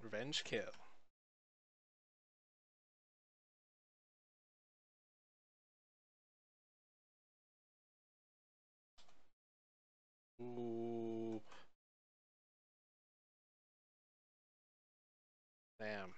Revenge kill. Ooh. Damn.